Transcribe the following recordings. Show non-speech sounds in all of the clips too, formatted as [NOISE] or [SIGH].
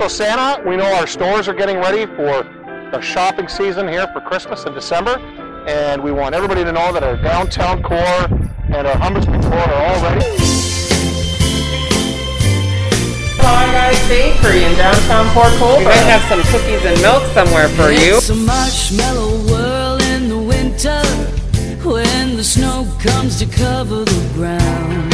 So Santa, we know our stores are getting ready for the shopping season here for Christmas in December, and we want everybody to know that our downtown core and our Humberstone core are all ready. Hi guys, Bakery in downtown Port Colborne. We might have some cookies and milk somewhere for you. It's a marshmallow world in the winter when the snow comes to cover the ground.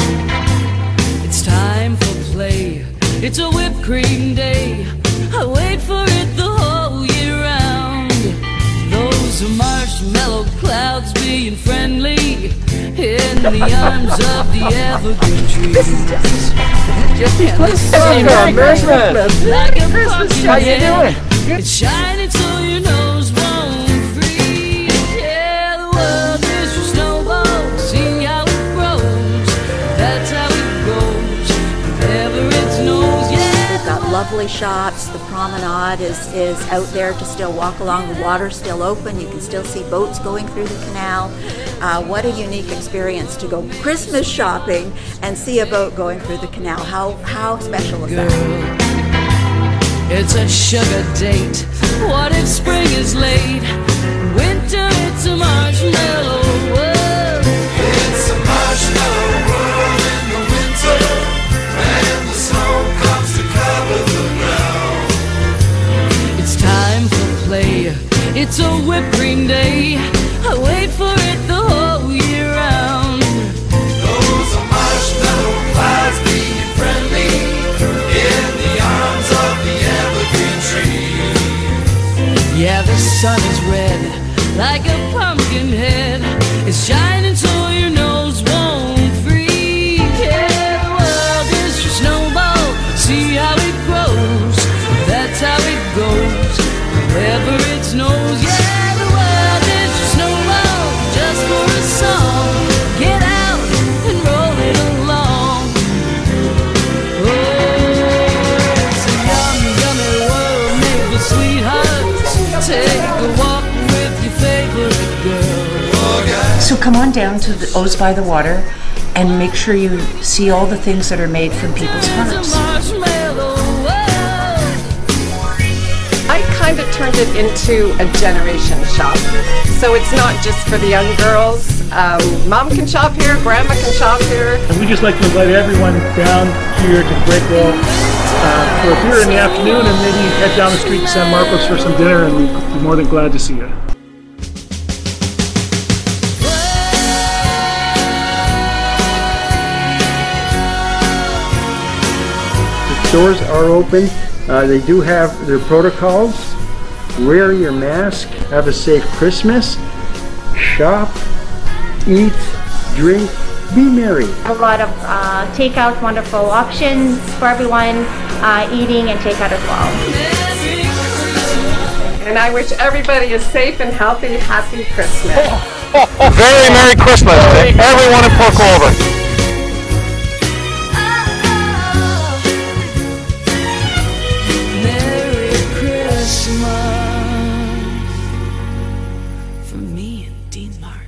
It's time for play. It's a whipped cream day. I wait for it the whole year round. Those marshmallow clouds being friendly in the [LAUGHS] arms of the evergreen tree. This is just, just Merry Christmas. like a pumpkin How you doing? It's shining so your nose lovely shops. The promenade is, is out there to still walk along. The water's still open. You can still see boats going through the canal. Uh, what a unique experience to go Christmas shopping and see a boat going through the canal. How, how special is that? It's a sugar date. What if spring is late? Play. It's a whipped cream day. I wait for it the whole year round. Those are marshmallow clouds being friendly in the arms of the evergreen tree. Yeah, the sun is red like a pumpkin head. It's shining so So come on down to the O's by the Water and make sure you see all the things that are made from people's hearts. marshmallow. I kind of turned it into a generation shop. So it's not just for the young girls. Um, Mom can shop here, Grandma can shop here. And we just like to invite everyone down here to Breakwell uh, for a beer in the afternoon and maybe head down the street to San Marcos for some dinner and we'd be more than glad to see you. Stores are open. Uh, they do have their protocols. Wear your mask. Have a safe Christmas. Shop, eat, drink, be merry. a lot of uh, takeout, wonderful options for everyone, uh, eating and takeout as well. And I wish everybody a safe and healthy, happy Christmas. [LAUGHS] Very Merry Christmas to everyone in Port Colborne. for me and Dean Martin.